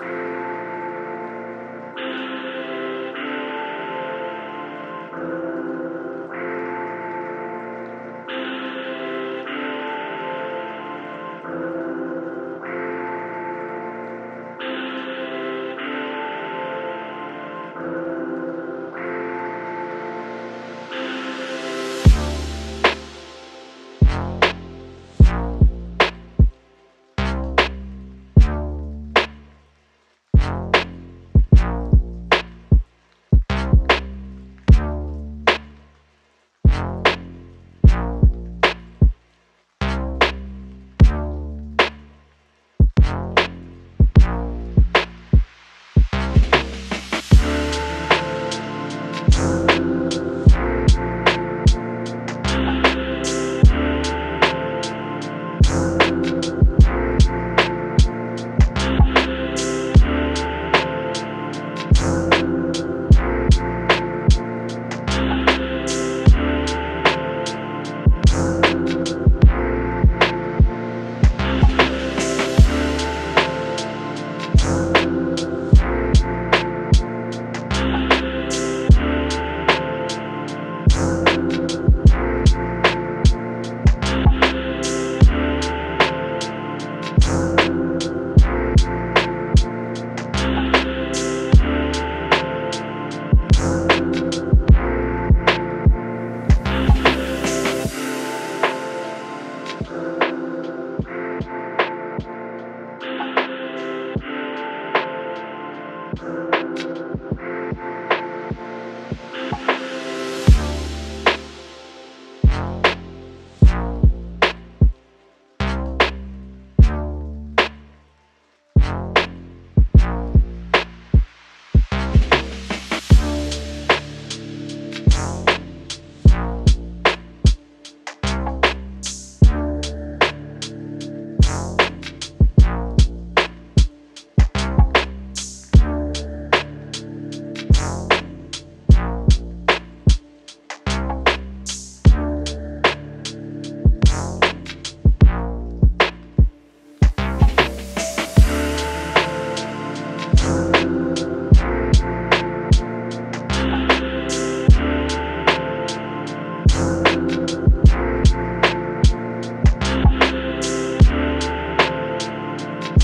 Bye.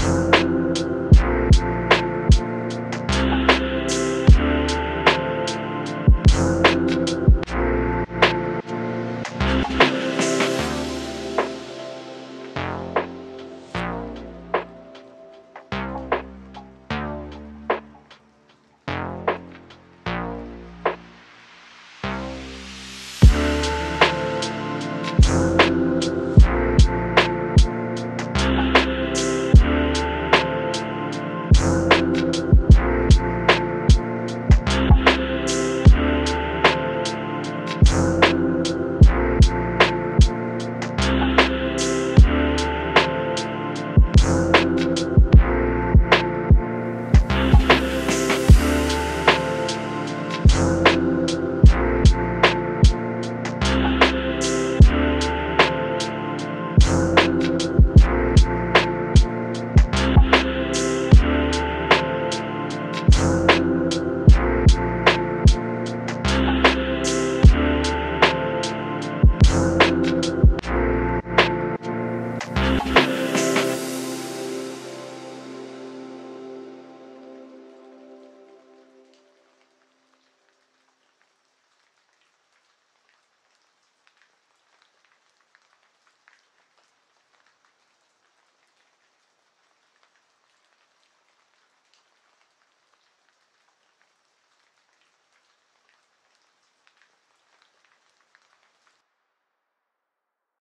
Peace.